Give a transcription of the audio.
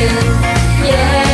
Yeah.